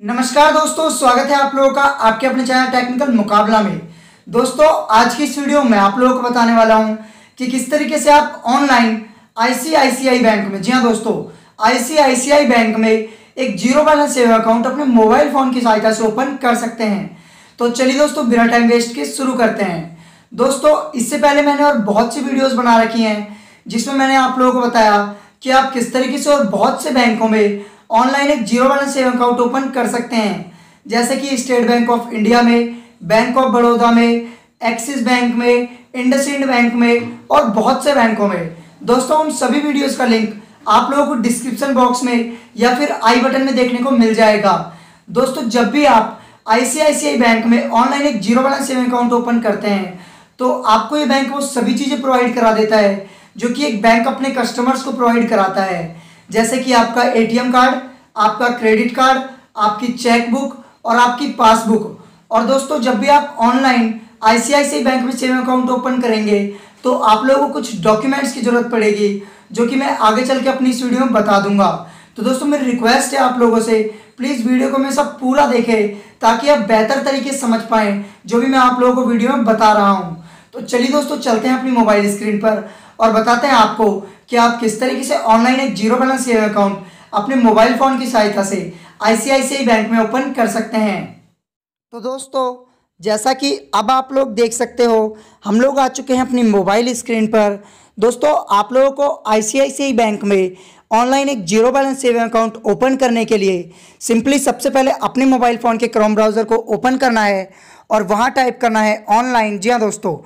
नमस्कार दोस्तों, स्वागत है आप लोगों का आपके अपने चैनल टेक्निकल मुकाबला में। दोस्तों, आज की इस वीडियो में आप लोगों को बताने वाला हूँ कि किस तरीके से आप ऑनलाइन आईसीआईसीआई बैंक में, जी हाँ दोस्तों, आईसीआईसीआई बैंक में एक ज़ीरो बैलेंस सेव अकाउंट अपने मोबाइल फ़ोन की सहायता से ओपन कर सकते हैं। तो चलिए दोस्तों, बिना टाइम वेस्ट के शुरू करते हैं। दोस्तों, इससे पहले मैंने और बहुत सी वीडियोस बना रखी हैं, जिसमें मैंने आप लोगों को बताया कि आप किस तरीके से और बहुत से बैंकों में ऑनलाइन एक zero balance save account open कर सकते हैं। जैसे कि स्टेट बैंक ऑफ़ इंडिया में, बैंक ऑफ़ बड़ौदा में, एक्सिस बैंक में, इंडसइंड बैंक में और बहुत से बैंकों में। दोस्तों, उन सभी वीडियोस का लिंक आप लोगों को डिस्क्रिप्शन बॉक्स में या फिर आई बटन में देखने को मिल जाएगा। दोस्तों, जब भी आप आईसीआईसीआई बैंक में ऑनलाइन एक zero balance saving account open करते हैं तो आपको ये बैंक वो सभी चीज़ें प्रोवाइड करा देता है, जो कि एक बैंक अपने कस्टमर्स को प्रोवाइड कराता है। जैसे कि आपका एटीएम कार्ड आपका क्रेडिट कार्ड आपकी चेकबुक और आपकी पासबुक और दोस्तों, जब भी आप ऑनलाइन आईसीआईसीआई बैंक में सेविंग अकाउंट ओपन करेंगे तो आप लोगों को कुछ डॉक्यूमेंट्स की ज़रूरत पड़ेगी, जो कि मैं आगे चल के अपनी इस वीडियो में बता दूँगा। तो दोस्तों, मेरी रिक्वेस्ट है आप लोगों से प्लीज़ वीडियो को सब पूरा देखें, ताकि आप बेहतर तरीके से समझ पाएँ, जो भी मैं आप लोगों को वीडियो में बता रहा हूँ। तो चलिए दोस्तों, चलते हैं अपनी मोबाइल स्क्रीन पर और बताते हैं आपको कि आप किस तरीके से ऑनलाइन एक ज़ीरो बैलेंस सेव अकाउंट अपने मोबाइल फ़ोन की सहायता से आईसीआईसीआई बैंक में ओपन कर सकते हैं। तो दोस्तों, जैसा कि अब आप लोग देख सकते हो, हम लोग आ चुके हैं अपनी मोबाइल स्क्रीन पर। दोस्तों, आप लोगों को आईसीआईसीआई बैंक में ऑनलाइन एक zero balance saving account open करने के लिए सिंपली सबसे पहले अपने मोबाइल फ़ोन के क्रोम ब्राउज़र को ओपन करना है। और वहाँ टाइप करना है ऑनलाइन जी हाँ दोस्तों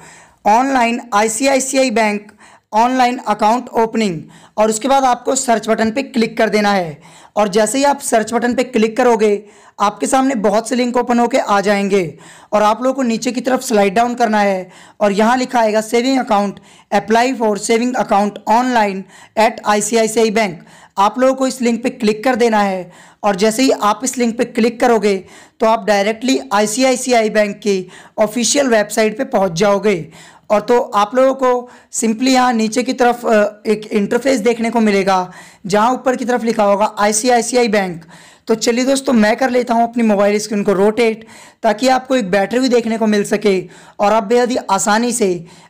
online ICICI Bank online account opening और उसके बाद आपको सर्च बटन पे क्लिक कर देना है। और जैसे ही आप सर्च बटन पे क्लिक करोगे, आपके सामने बहुत से लिंक ओपन होके आ जाएँगे। और आप लोगों को नीचे की तरफ़ स्लाइड डाउन करना है। और यहाँ लिखा आएगा saving account apply for saving account online at I Bank आप लोगों को इस लिंक पे क्लिक कर देना है। और जैसे ही आप इस लिंक पे क्लिक करोगे तो आप डायरेक्टली आईसीआईसीआई बैंक की ऑफिशियल वेबसाइट पे पहुँच जाओगे। और तो आप लोगों को सिंपली यहाँ नीचे की तरफ़ एक इंटरफेस देखने को मिलेगा, जहाँ ऊपर की तरफ़ लिखा होगा आईसीआईसीआई बैंक तो चलिए दोस्तों, मैं कर लेता हूँ अपनी मोबाइल स्क्रीन को रोटेट ताकि आपको एक बैटरी भी देखने को मिल सके। और आप बेहद ही आसानी से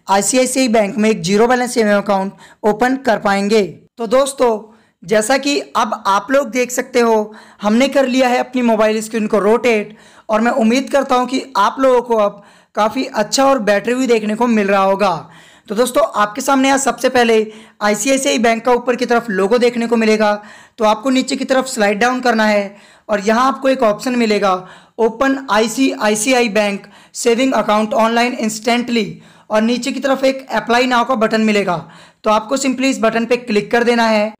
आईसीआईसीआई बैंक में एक zero balance saving account open कर पाएँगे। तो दोस्तों जैसा कि अब आप लोग देख सकते हो, हमने कर लिया है अपनी मोबाइल स्क्रीन को रोटेट और मैं उम्मीद करता हूँ कि आप लोगों को अब काफ़ी अच्छा और बेटर भी देखने को मिल रहा होगा। तो दोस्तों, आपके सामने यहाँ सबसे पहले आई बैंक का ऊपर की तरफ़ लोगो देखने को मिलेगा। तो आपको नीचे की तरफ़ स्लाइड डाउन करना है, और यहाँ आपको एक ऑप्शन मिलेगा open ICICI Bank saving account online instantly और नीचे की तरफ़ एक अप्लाई नाव का बटन मिलेगा। तो आपको सिंपली इस बटन पे क्लिक कर देना है।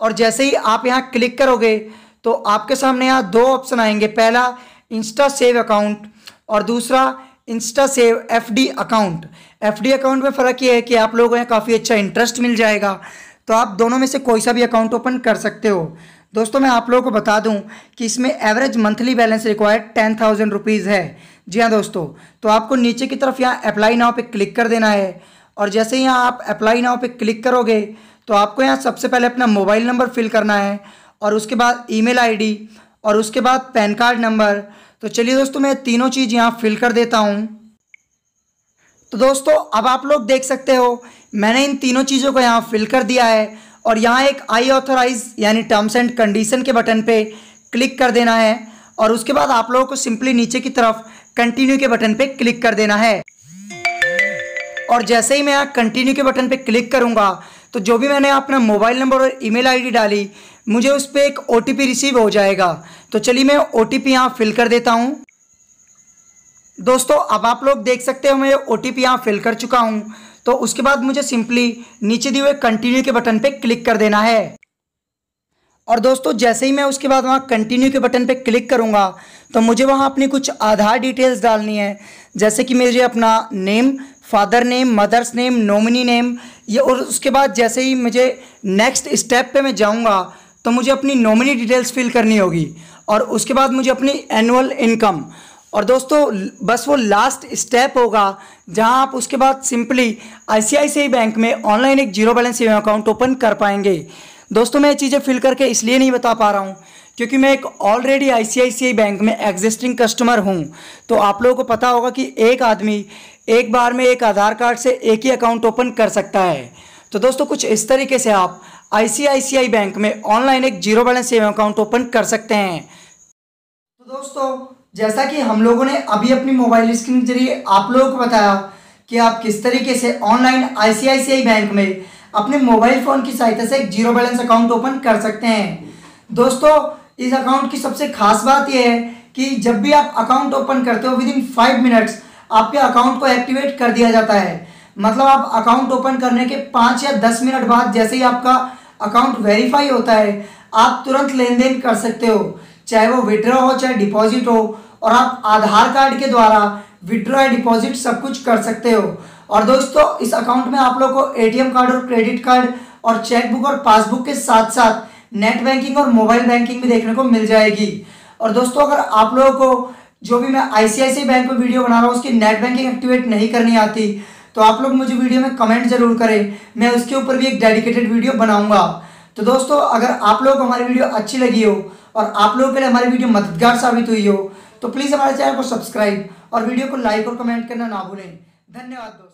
और जैसे ही आप यहाँ क्लिक करोगे तो आपके सामने यहाँ दो ऑप्शन आएँगे। पहला, इंस्टा सेव अकाउंट और दूसरा, insta save F D account. F D account में फ़र्क ये है कि आप लोगों को काफ़ी अच्छा इंटरेस्ट मिल जाएगा। तो आप दोनों में से कोई सा भी अकाउंट ओपन कर सकते हो। दोस्तों, मैं आप लोगों को बता दूँ कि इसमें average monthly balance required ten thousand rupees है। जी हाँ दोस्तों तो आपको नीचे की तरफ़ यहाँ अप्लाई नाव पे क्लिक कर देना है। और जैसे ही यहाँ आप अप्लाई नाव पे क्लिक करोगे तो आपको यहाँ सबसे पहले अपना मोबाइल नंबर फिल करना है और उसके बाद ईमेल आईडी और उसके बाद पैन कार्ड नंबर। तो चलिए दोस्तों, मैं तीनों चीज़ यहाँ फिल कर देता हूँ। तो दोस्तों, अब आप लोग देख सकते हो, मैंने इन तीनों चीज़ों को यहाँ फिल कर दिया है और यहाँ एक आई ऑथोराइज यानी टर्म्स एंड कंडीशन के बटन पे क्लिक कर देना है और उसके बाद आप लोगों को सिंपली नीचे की तरफ़ कंटिन्यू के बटन पे क्लिक कर देना है। और जैसे ही मैं यहाँ कंटिन्यू के बटन पे क्लिक करूँगा तो जो भी मैंने अपना मोबाइल नंबर और ईमेल आईडी डाली, मुझे उस पर एक ओटीपी रिसीव हो जाएगा। तो चलिए मैं ओ टी पी यहाँ फिल कर देता हूँ। दोस्तों, अब आप लोग देख सकते हो मैं ओ टी पी यहाँ फिल कर चुका हूँ। तो उसके बाद मुझे सिंपली नीचे दिए हुए कंटिन्यू के बटन पे क्लिक कर देना है। और दोस्तों, जैसे ही मैं उसके बाद वहाँ कंटिन्यू के बटन पे क्लिक करूँगा तो मुझे वहाँ अपनी कुछ आधार डिटेल्स डालनी है। जैसे कि मुझे अपना name father name mother's name nominee name ये और उसके बाद जैसे ही मुझे नेक्स्ट स्टेप पे मैं जाऊँगा तो मुझे अपनी नॉमिनी डिटेल्स फिल करनी होगी और उसके बाद मुझे अपनी एनुअल इनकम और दोस्तों, बस वो लास्ट स्टेप होगा, जहाँ आप उसके बाद सिंपली आईसीआईसीआई बैंक में ऑनलाइन एक zero balance saving account open कर पाएँगे। दोस्तों, मैं ये चीज़ें फिल करके इसलिए नहीं बता पा रहा हूँ क्योंकि मैं एक ऑलरेडी आईसीआईसीआई बैंक में एग्जिस्टिंग कस्टमर हूँ। तो आप लोगों को पता होगा कि एक आदमी एक बार में एक आधार कार्ड से एक ही अकाउंट ओपन कर सकता है। तो दोस्तों, कुछ इस तरीके से आप आईसीआईसीआई बैंक में ऑनलाइन एक zero balance saving account open कर सकते हैं। तो दोस्तों, जैसा कि हम लोगों ने अभी अपनी मोबाइल स्क्रीन के ज़रिए आप लोगों को बताया कि आप किस तरीके से ऑनलाइन आईसीआईसीआई बैंक में अपने मोबाइल फ़ोन की सहायता से एक ज़ीरो बैलेंस अकाउंट ओपन कर सकते हैं। दोस्तों, इस अकाउंट की सबसे खास बात यह है कि जब भी आप अकाउंट ओपन करते हो विद इन फाइव मिनट्स आपके अकाउंट को एक्टिवेट कर दिया जाता है। मतलब आप अकाउंट ओपन करने के पाँच या दस मिनट बाद जैसे ही आपका अकाउंट वेरीफाई होता है, आप तुरंत लेन देन कर सकते हो। चाहे वो विड्रॉ हो, चाहे डिपॉजिट हो, और आप आधार कार्ड के द्वारा विड्रॉ या डिपॉजिट सब कुछ कर सकते हो। और दोस्तों, इस अकाउंट में आप लोग को एटीएम कार्ड और क्रेडिट कार्ड और चेकबुक और पासबुक के साथ साथ नेट बैंकिंग और मोबाइल बैंकिंग भी देखने को मिल जाएगी। और दोस्तों, अगर आप लोगों को जो भी मैं आईसीआईसी बैंक में वीडियो बना रहा हूँ, उसकी नेट बैंकिंग एक्टिवेट नहीं करनी आती तो आप लोग मुझे वीडियो में कमेंट ज़रूर करें। मैं उसके ऊपर भी एक डेडिकेटेड वीडियो बनाऊँगा। तो दोस्तों, अगर आप लोग को हमारी वीडियो अच्छी लगी हो और आप लोगों के लिए हमारी वीडियो मददगार साबित हुई हो तो प्लीज़ हमारे चैनल को सब्सक्राइब और वीडियो को लाइक और कमेंट करना ना भूलें। धन्यवाद दोस्तों।